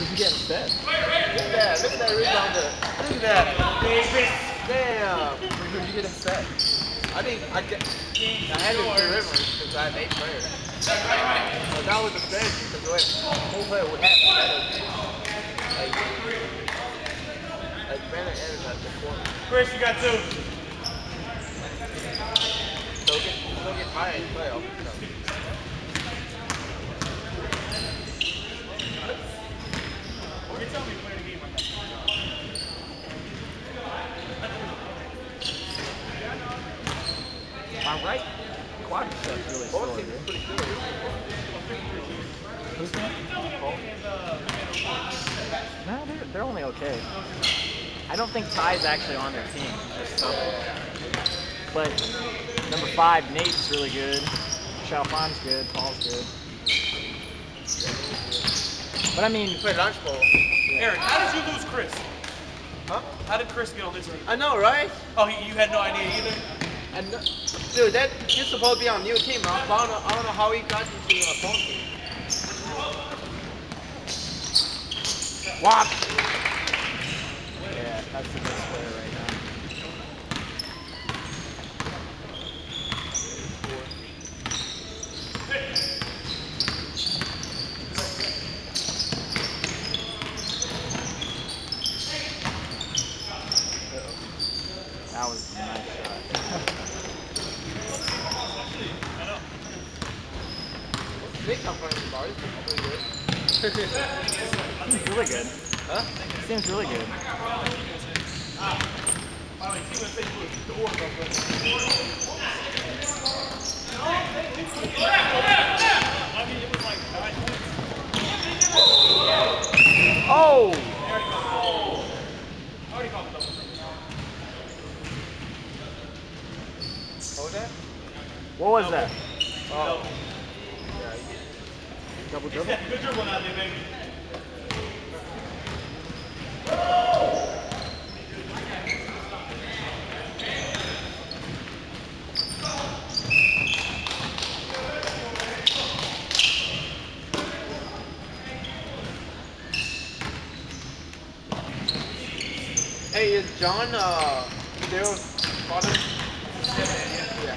Did you get upset? Look at that. Look at that rebounder. Look at that. Damn. Did you get upset? I think I get. I had to do Rivers because I had eight players. But that was the best because what whole player would have. Like, like Brandon Evans at the corner. Chris, you got two. So get, so get higher in playoff. So. You're telling me to play the game right now. My right quadricep's really Both sore, teams dude. are pretty good. Who's that? No, they're, they're only okay. I don't think Ty's actually on their team. But number five, Nate's really good. Chalfon's good. Paul's good. But I mean, Play lunch bowl. Eric, how did you lose Chris? Huh? How did Chris get on this team? I know, right? Oh, he, you had no idea either? And dude, that he's supposed to be on new team. I don't know, I don't know how he got into a phone team. Wop! That's the best player right now. That was a nice shot. They come from the bar. He's pretty good. Seems really good. Huh? Seems really good. By the way, see what they put the order up with. I mean, was like. Oh! I already called I already called the double. Hold that. What was that? Oh. Double double? Good dribble out there, baby. Hey, is John uh still father? Yeah.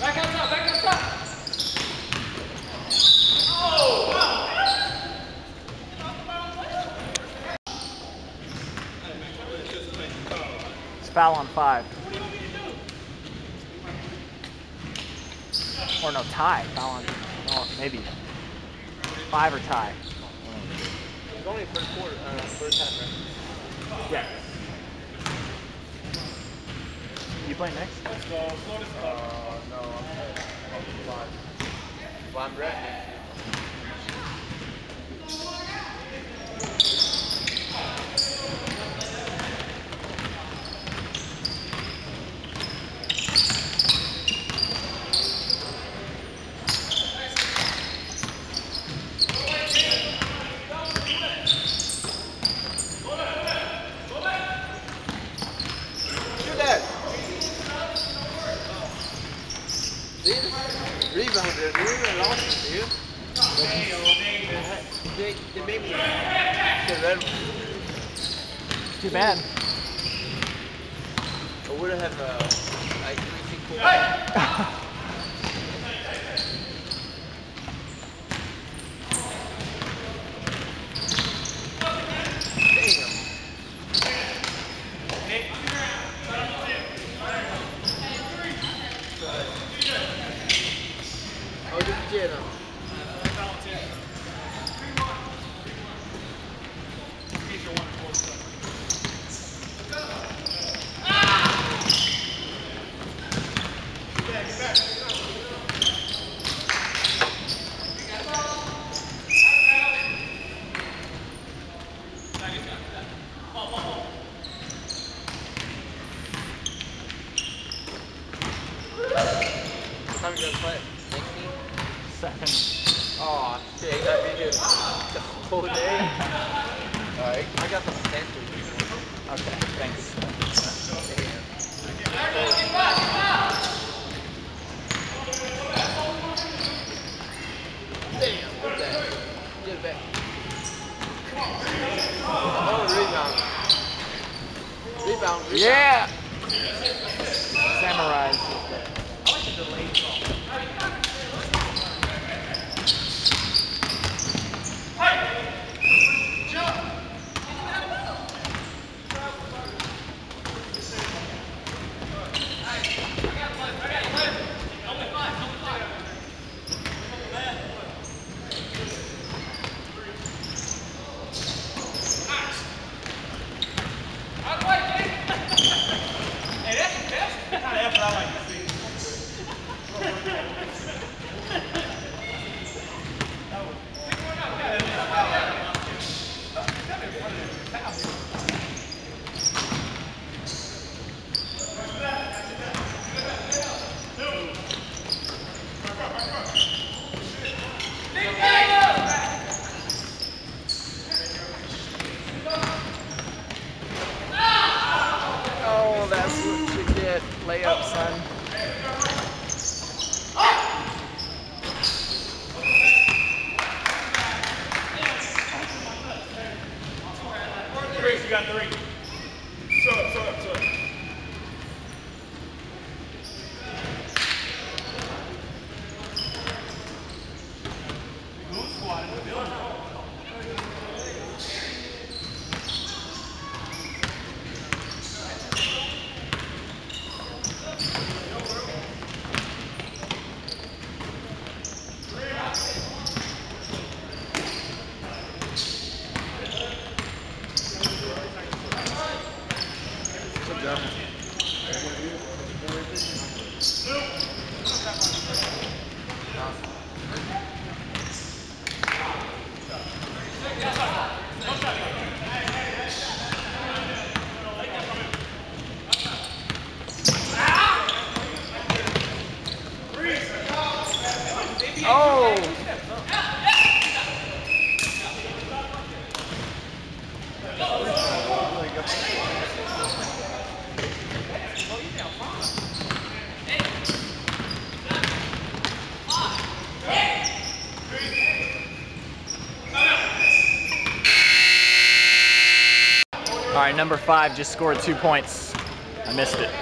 Back out top, back out top. It's foul on five. Or no, tie. Foul on, oh, maybe. Five or tie. It's only first quarter, uh, first half. Right? Yeah. You play next? Let's go. Slow this up. Uh, no, I'm five. Well, I'm ready. Shoot that. See? Rebounder. We even lost it, dude. They, they made me get red. Too bad. I would have uh, like got three. number five just scored two points. I missed it.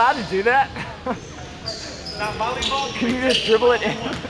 allowed to do that? Can you just dribble it in?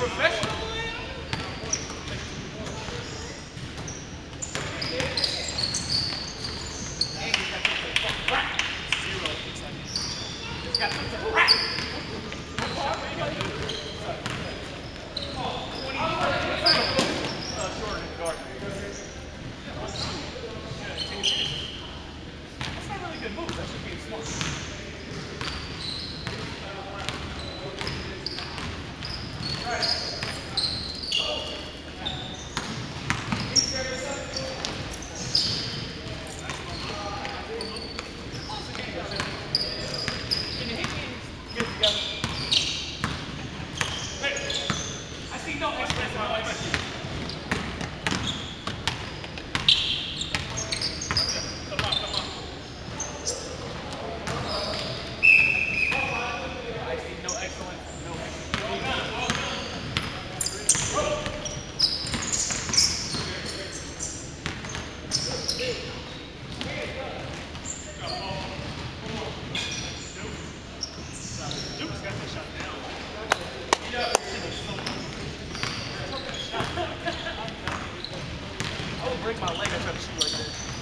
professional. break my leg. I try to shoot like this.